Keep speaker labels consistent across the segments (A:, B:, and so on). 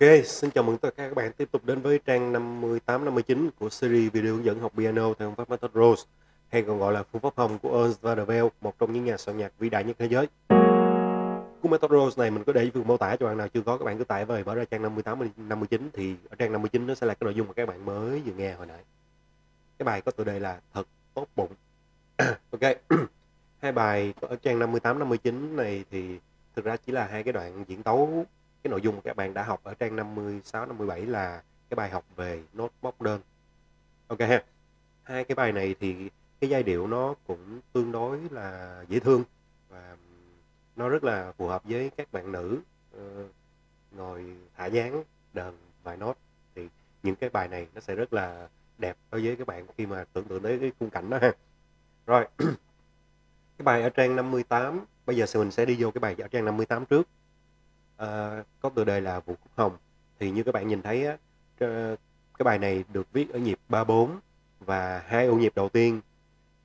A: Ok, xin chào mừng tất cả các bạn tiếp tục đến với trang 58-59 của series video hướng dẫn học piano theo phương pháp Method Rose hay còn gọi là phương pháp hồng của Ernst van der một trong những nhà soạn nhạc vĩ đại nhất thế giới. Cuốn Method Rose này mình có để phần mô tả cho bạn nào chưa có các bạn cứ tải về mở ra trang 58-59 thì ở trang 59 nó sẽ là cái nội dung mà các bạn mới vừa nghe hồi nãy. Cái bài có tựa đề là Thật tốt bụng. ok, hai bài ở trang 58-59 này thì thực ra chỉ là hai cái đoạn diễn tấu cái nội dung các bạn đã học ở trang 56 57 là cái bài học về nốt bóc đơn. Ok ha. Hai cái bài này thì cái giai điệu nó cũng tương đối là dễ thương và nó rất là phù hợp với các bạn nữ uh, ngồi thả dáng đờn vài nốt thì những cái bài này nó sẽ rất là đẹp đối với các bạn khi mà tưởng tượng tới cái khung cảnh đó ha. Rồi. cái bài ở trang 58 bây giờ mình sẽ đi vô cái bài ở trang 58 trước uh, có tựa đề là Vũ Quốc Hồng. Thì như các bạn nhìn thấy á, cái bài này được viết ở nhịp 34 và hai ô nhịp đầu tiên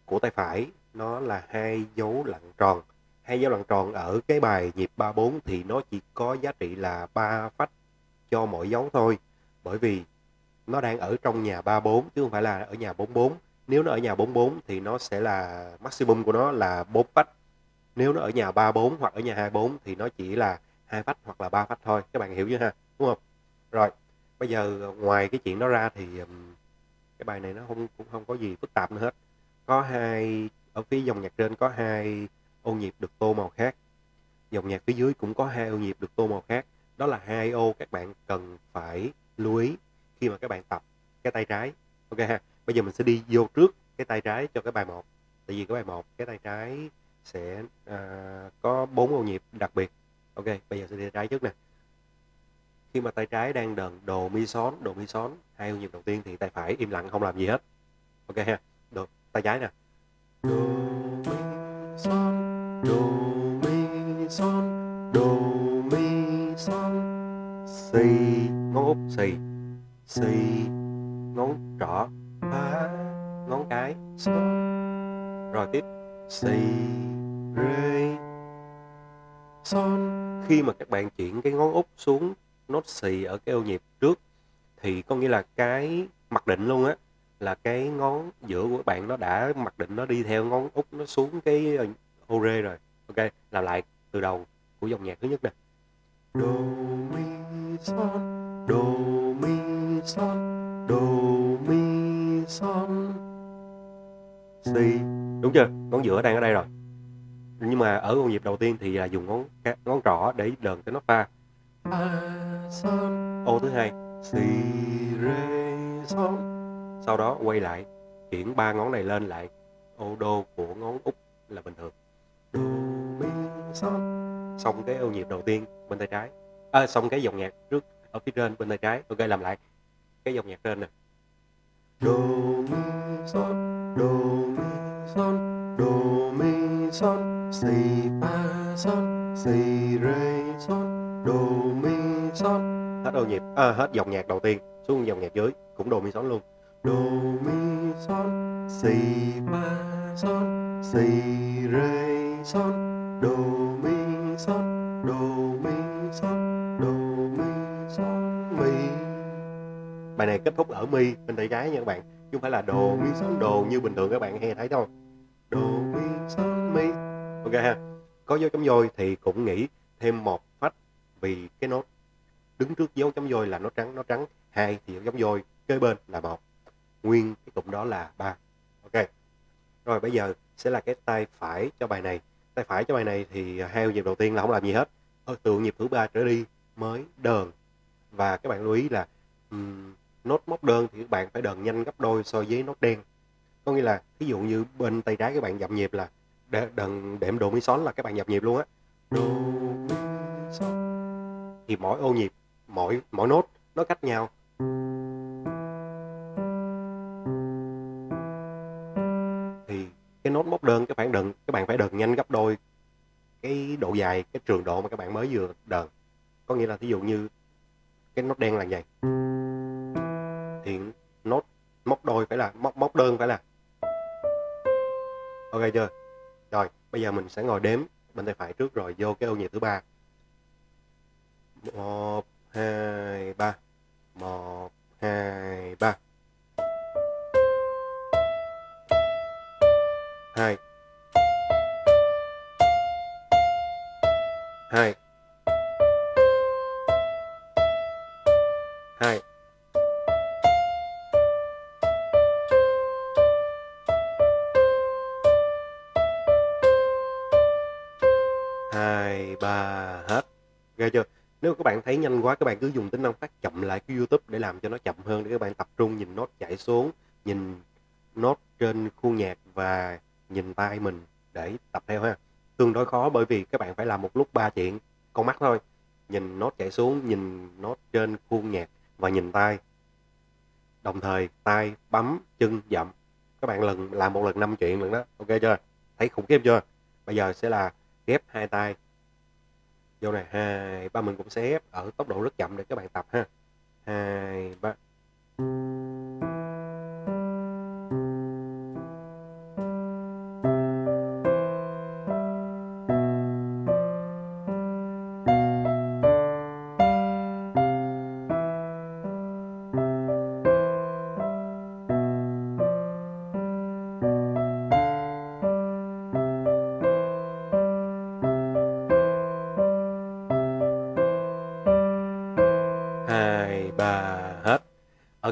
A: của tay phải nó là hai dấu lặng tròn. Hai dấu lặng tròn ở cái bài nhịp 34 thì nó chỉ có giá trị là 3 phách cho mỗi dấu thôi. Bởi vì nó đang ở trong nhà 34 chứ không phải là ở nhà 44 nếu nó ở nhà 44 thì nó sẽ là maximum của nó là 4 phách. Nếu nó ở nhà 34 hoặc ở nhà 24 thì nó chỉ là hai phách hoặc là ba phách thôi các bạn hiểu chưa ha đúng không? Rồi bây giờ ngoài cái chuyện đó ra thì cái bài này nó không cũng không có gì phức tạp nữa hết. Có hai ở phía dòng nhạc trên có hai ô nhịp được tô màu khác. Dòng nhạc phía dưới cũng có hai ô nhịp được tô màu khác. Đó là hai ô các bạn cần phải lưu ý khi mà các bạn tập cái tay trái. Ok ha bây giờ mình sẽ đi vô trước cái tay trái cho cái bài một. Tại vì cái bài một cái tay trái sẽ uh, có bốn ô nhịp đặc biệt ok, bây giờ sẽ đi tay trái trước nè. Khi mà tay trái đang đờn đồ mi xón, đồ mi xón, hai ô nhịp đầu tiên thì tay phải im lặng, không làm gì hết. Ok ha được tay trái nè. Đồ mi son đồ mi son đồ mi son si ngón út si si ngón trỏ, phá, ngón cái son rồi tiếp. Si rê son khi mà các bạn chuyển cái ngón út xuống nốt xì ở cái ô nhịp trước, thì có nghĩa là cái mặc định luôn á, là cái ngón giữa của các bạn nó đã mặc định, nó đi theo ngón út nó xuống cái ờ, ô rê rồi. Ok, làm lại từ đầu của dòng nhạc thứ nhất nè. Do, mi, son, do, mi, son, do, mi, son. Si, đúng chưa? Ngón giữa đang ở đây rồi nhưng mà ở ô nhịp đầu tiên thì là dùng ngón ngón trỏ để đờn cái nốt fa ô thứ hai. Si re son sau đó quay lại chuyển ba ngón này lên lại. Ô đô của ngón út là bình thường. Do mi son xong cái ô nhịp đầu tiên bên tay trái. À, xong cái dòng nhạc trước ở phía trên bên tay trái. Ok làm lại. Cái dòng nhạc trên nè. Do mi son do mi son do mi son si fa son si re son do mi son. Hết ô nhịp à, hết dòng nhạc đầu tiên xuống dòng nhạc dưới cũng đồ mi son luôn. Do mi son si fa son si re son. Do mi son do mi son do mi son mi. Bài này kết thúc ở mi bên tay trái nha các bạn. Chứ không phải là đồ mi son đồ như bình thường các bạn hay thấy đâu ra có dấu chấm dôi thì cũng nghĩ thêm một phách vì cái nốt. Đứng trước dấu chấm dôi là nó trắng nó trắng. Hai thì dấu chấm dôi kế bên là một. Nguyên cái cụm đó là ba. Ok. Rồi bây giờ sẽ là cái tay phải cho bài này. Tay phải cho bài này thì hai nhịp đầu tiên là không làm gì hết. Ở từ nhịp thứ ba trở đi mới đờn. Và các bạn lưu ý là um, nốt móc đơn thì các bạn phải đờn nhanh gấp đôi so với nốt đen. Có nghĩa là ví dụ như bên tay trái các bạn dậm nhịp là đần đệm đồ mi xón là các bạn nhập nhịp luôn á. Đồ mi xón thì mỗi ô nhịp mỗi mỗi nốt nó cách nhau. Thì cái nốt móc đơn các bạn đừng các bạn phải đờn nhanh gấp đôi cái độ dài cái trường độ mà các bạn mới vừa đờn. Có nghĩa là ví dụ như cái nốt đen là vậy. Thì nốt móc đôi phải là móc móc đơn phải là. Ok chưa rồi, bây giờ mình sẽ ngồi đếm bên tay phải trước rồi vô cái ô nhịp thứ ba. 1 hai ba. Một hai ba. Hai. Hai. Hai. Ba hết. Ghê chưa? Nếu các bạn thấy nhanh quá, các bạn cứ dùng tính năng phát chậm lại cái youtube để làm cho nó chậm hơn, để các bạn tập trung nhìn nốt chảy xuống, nhìn nốt trên khuôn nhạc và nhìn tay mình để tập theo ha. Tương đối khó bởi vì các bạn phải làm một lúc ba chuyện, con mắt thôi. Nhìn nốt chảy xuống, nhìn nốt trên khuôn nhạc và nhìn tay. Đồng thời, tay, bấm, chân dậm các bạn lần, làm một lần năm chuyện lần đó. Ok chưa? Thấy khủng khiếp chưa? Bây giờ sẽ là ghép hai tay vô này hai, ba, mình cũng sẽ ép ở tốc độ rất chậm để các bạn tập ha. Hai, ba.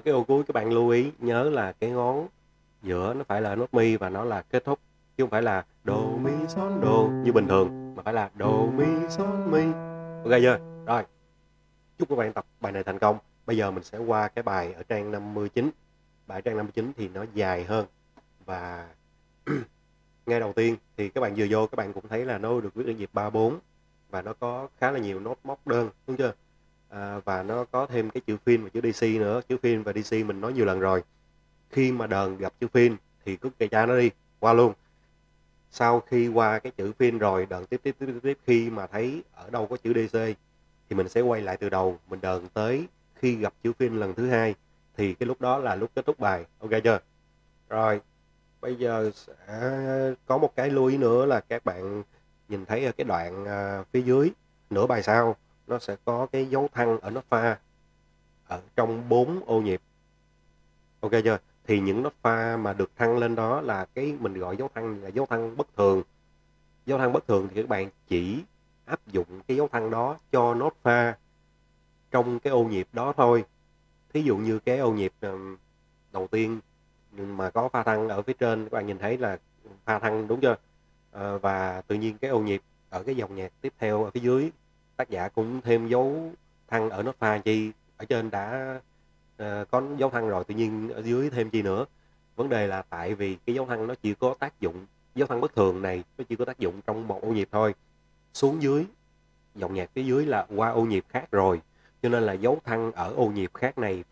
A: Cái ô cuối các bạn lưu ý, nhớ là cái ngón giữa nó phải là nốt mi và nó là kết thúc, chứ không phải là đồ mi son đồ như bình thường, mà phải là đồ mi son mi. Ok chưa? Rồi. Chúc các bạn tập bài này thành công. Bây giờ mình sẽ qua cái bài ở trang 59 bài trang 59 thì nó dài hơn. Và ngay đầu tiên thì các bạn vừa vô, các bạn cũng thấy là nó được viết ở nhịp 34 và nó có khá là nhiều nốt móc đơn, đúng chưa? À, và nó có thêm cái chữ phim và chữ DC nữa. Chữ phim và DC mình nói nhiều lần rồi. Khi mà đờn gặp chữ phim thì cứ kệ cha nó đi qua luôn. Sau khi qua cái chữ phim rồi đờn tiếp tiếp tiếp tiếp, tiếp khi mà thấy ở đâu có chữ DC thì mình sẽ quay lại từ đầu. Mình đờn tới khi gặp chữ phim lần thứ hai thì cái lúc đó là lúc kết thúc bài. Ok chưa? Rồi bây giờ sẽ có một cái lưu ý nữa là các bạn nhìn thấy ở cái đoạn à, phía dưới nửa bài sau nó sẽ có cái dấu thăng ở nốt pha ở trong bốn ô nhịp. Ok chưa? Thì những nốt pha mà được thăng lên đó là cái mình gọi dấu thăng là dấu thăng bất thường. Dấu thăng bất thường thì các bạn chỉ áp dụng cái dấu thăng đó cho nốt pha trong cái ô nhịp đó thôi. Thí dụ như cái ô nhịp ờ, đầu tiên mà có pha thăng ở phía trên các bạn nhìn thấy là pha thăng đúng chưa? À, và tự nhiên cái ô nhịp ở cái dòng nhạc tiếp theo ở phía dưới tác giả cũng thêm dấu thăng ở nốt pha chi ở trên đã uh, có dấu thăng rồi tự nhiên ở dưới thêm chi nữa. Vấn đề là tại vì cái dấu thăng nó chỉ có tác dụng dấu thăng bất thường này nó chỉ có tác dụng trong một ô nhịp thôi. Xuống dưới dòng nhạc phía dưới là qua ô nhịp khác rồi cho nên là dấu thăng ở ô nhịp khác này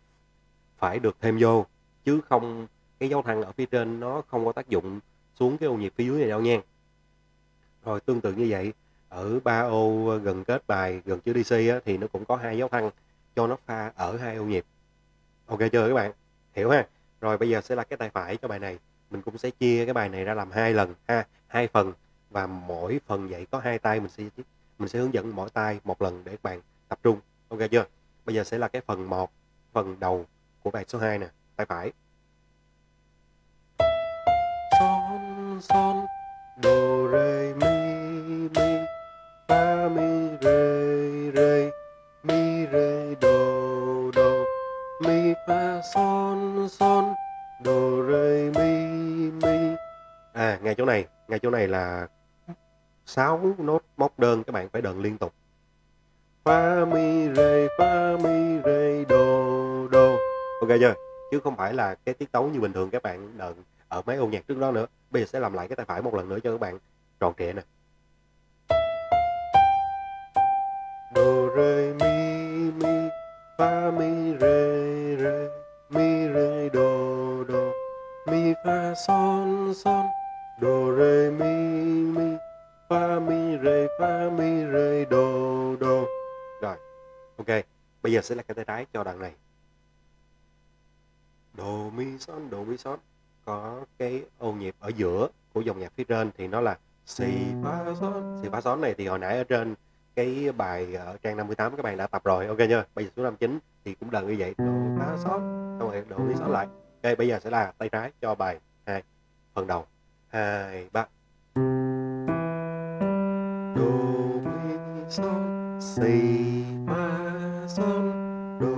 A: phải được thêm vô chứ không cái dấu thăng ở phía trên nó không có tác dụng xuống cái ô nhịp phía dưới này đâu nha. Rồi tương tự như vậy ở ba ô gần kết bài gần chữ DC á, thì nó cũng có hai dấu thăng cho nó pha ở hai ô nhịp. Ok chưa các bạn. Hiểu ha? Rồi bây giờ sẽ là cái tay phải cho bài này. Mình cũng sẽ chia cái bài này ra làm hai lần ha hai phần. Và mỗi phần vậy có hai tay mình sẽ mình sẽ hướng dẫn mỗi tay một lần để các bạn tập trung. Ok chưa? Bây giờ sẽ là cái phần 1 phần đầu của bài số 2 nè tay phải. Ngay chỗ này, ngay chỗ này là 6 nốt móc đơn các bạn phải đờn liên tục. Fa mi re fa mi re do do ok chưa? Chứ không phải là cái tiết tấu như bình thường các bạn đờn ở mấy ô nhạc trước đó nữa. Bây giờ sẽ làm lại cái tay phải một lần nữa cho các bạn tròn trịa nè. Do re mi mi. Fa mi re re mi re do do mi, fa, son son do re mi mi fa mi re fa mi re do do rồi, ok, bây giờ sẽ là cái tay trái cho đoạn này. Do mi son do mi son. Có cái ô nhịp ở giữa của dòng nhạc phía trên thì nó là si fa son. Si fa son này thì hồi nãy ở trên cái bài ở trang 58 các bạn đã tập rồi. Ok chưa bây giờ số 59 thì cũng đần như vậy. Độ phá sót xong rồi độ mi sót lại. Ok, bây giờ sẽ là tay trái cho bài hai phần đầu hai ba do mi son si ma son. Do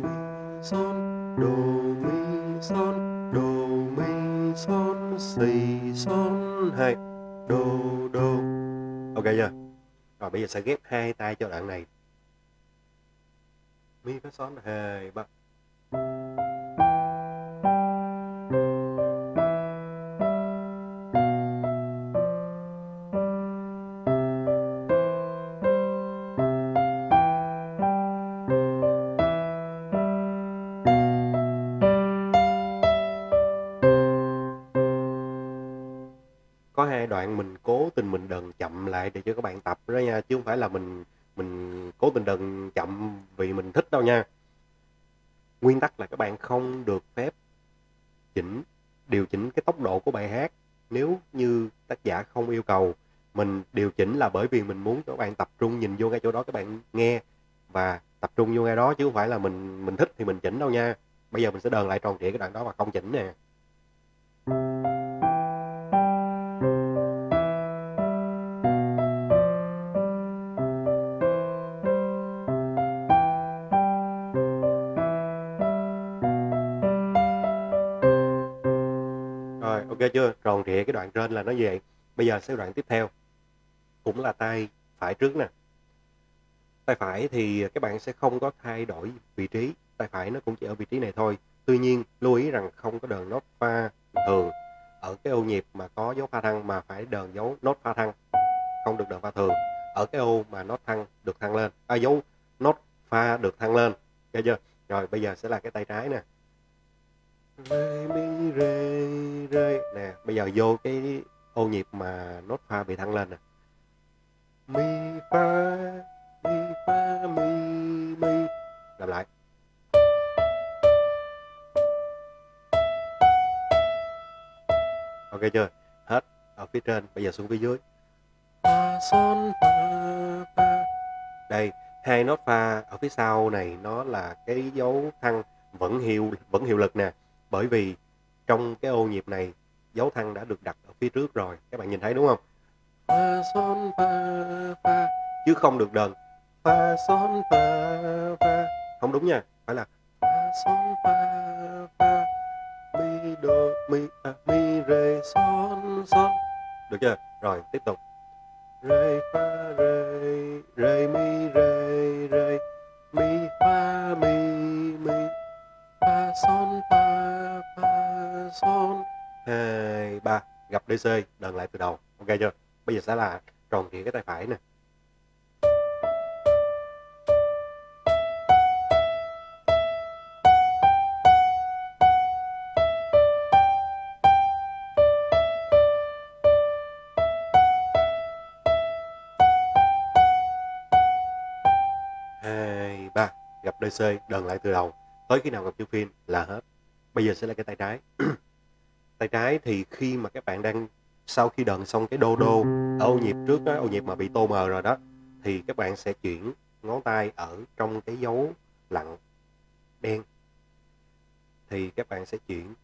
A: mi son do mi son. Do mi son si son. Hai. Do do. ok chưa? Rồi, bây giờ sẽ ghép hai tay cho đoạn này. Mi phát son. Hai ba chậm lại để cho các bạn tập đó nha, chứ không phải là mình mình cố tình đần chậm vì mình thích đâu nha. Nguyên tắc là các bạn không được phép chỉnh, điều chỉnh cái tốc độ của bài hát. Nếu như tác giả không yêu cầu mình điều chỉnh là bởi vì mình muốn cho các bạn tập trung nhìn vô ngay chỗ đó các bạn nghe và tập trung vô ngay đó, chứ không phải là mình mình thích thì mình chỉnh đâu nha. Bây giờ mình sẽ đờn lại tròn trịa cái đoạn đó và không chỉnh nè. Rồi, ok chưa? Tròn trịa cái đoạn trên là nó như vậy. Bây giờ sẽ đoạn tiếp theo. Cũng là tay phải trước nè. Tay phải thì các bạn sẽ không có thay đổi vị trí. Tay phải nó cũng chỉ ở vị trí này thôi. Tuy nhiên, lưu ý rằng không có đờn nốt pha thường ở cái ô nhịp mà có dấu pha thăng mà phải đờn dấu nốt pha thăng. Không được đờn pha thường. Ở cái ô mà nốt thăng được thăng lên. À, dấu nốt pha được thăng lên. Ok chưa? Rồi, bây giờ sẽ là cái tay trái nè rê mi rê rê. Nè bây giờ vô cái ô nhịp mà nốt pha bị thăng lên nè. Mi fa mi fa mi mi. Làm lại. Ok chưa? Hết. Ở phía trên. Bây giờ xuống phía dưới. Fa son fa fa đây hai nốt pha. Ở phía sau này nó là cái dấu thăng vẫn hiệu vẫn hiệu lực nè bởi vì trong cái ô nhịp này dấu thăng đã được đặt ở phía trước rồi. Các bạn nhìn thấy đúng không? Fa son fa fa chứ không được đờn. Fa son fa fa không đúng nha phải là fa son fa fa mi do mi à, mi re son son. Được chưa? Rồi tiếp tục. Re fa re re mi re re. Mi fa mi son ba fa son. Hai ba, gặp DC đờn lại từ đầu. Ok chưa? Bây giờ sẽ là tròn trịa cái tay phải nè. Hai ba, gặp DC đờn lại từ đầu tới khi nào gặp chữ phim là hết. Bây giờ sẽ là cái tay trái. Tay trái thì khi mà các bạn đang sau khi đợn xong cái đô đô ô nhịp trước đó, ô nhịp mà bị tô mờ rồi đó thì các bạn sẽ chuyển ngón tay ở trong cái dấu lặng đen. Thì các bạn sẽ chuyển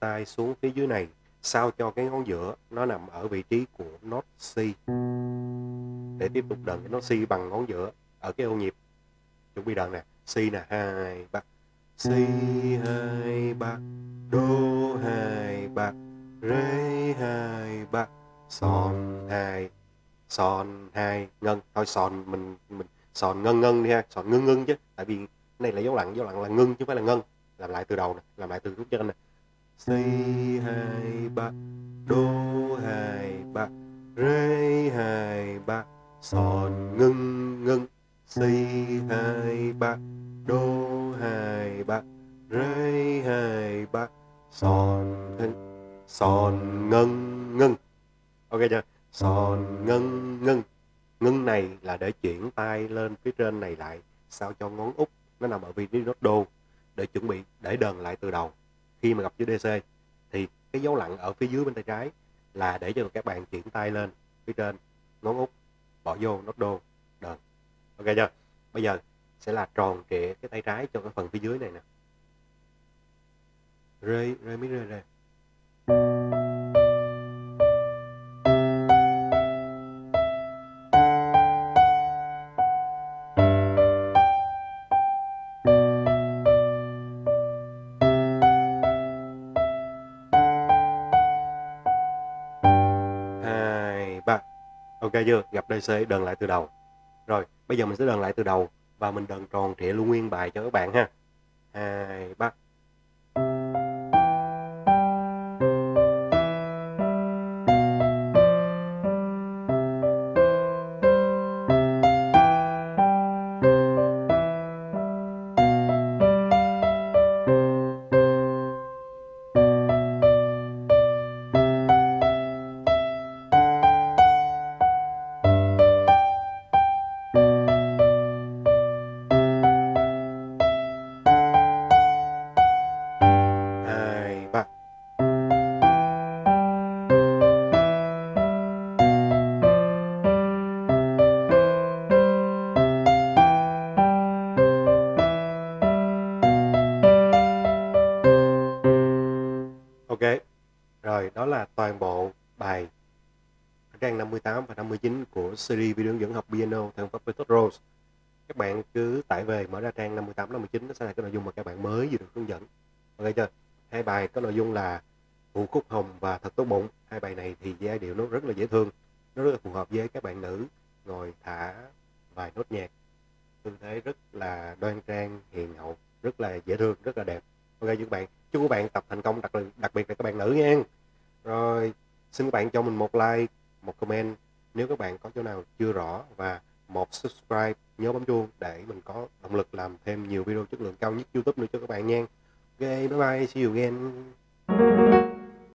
A: tay xuống phía dưới này sao cho cái ngón giữa nó nằm ở vị trí của nốt C. Để tiếp tục đợn cái nốt C bằng ngón giữa ở cái ô nhịp. Chuẩn bị đợn nè. C nè hai ba si hai bạc đô hai bạc rê hai bạc son hai son hai ngân. Thôi, son mình mình, son ngân ngân đi ha, son ngưng ngưng chứ. Tại vì cái này là dấu lặng dấu lặng là ngưng chứ không phải là ngân. Làm lại từ đầu nè, làm lại từ khúc trên nè. Si hai DC thì cái dấu lặng ở phía dưới bên tay trái là để cho các bạn chuyển tay lên phía trên, ngón út, bỏ vô nốt đô, đờn. Ok chưa? Bây giờ sẽ là tròn trịa cái tay trái cho cái phần phía dưới này nè. Rê rê mi rê rê chưa gặp DC đần lại từ đầu. Rồi, bây giờ mình sẽ đần lại từ đầu và mình đần tròn trịa luôn nguyên bài cho các bạn ha. Hai, ba. Series video hướng dẫn học piano theo pháp peter Rose. Các bạn cứ tải về mở ra trang 58 59 nó sẽ là cái nội dung mà các bạn mới vừa được hướng dẫn. Ok chưa? Hai bài có nội dung là Vũ khúc hồng và thật tốt bụng. Hai bài này thì giai điệu nó rất là dễ thương, nó rất là phù hợp với các bạn nữ ngồi thả vài nốt nhạc. Tư thế rất là đoan trang, hiền hậu, rất là dễ thương, rất là đẹp. Ok các bạn, chúc các bạn tập thành công đặc đặc biệt là các bạn nữ nha. Rồi, xin các bạn cho mình một like, một comment nếu các bạn có chỗ nào chưa rõ và một subscribe nhớ bấm chuông để mình có động lực làm thêm nhiều video chất lượng cao nhất YouTube nữa cho các bạn nha. Ok, bye bye, see you again.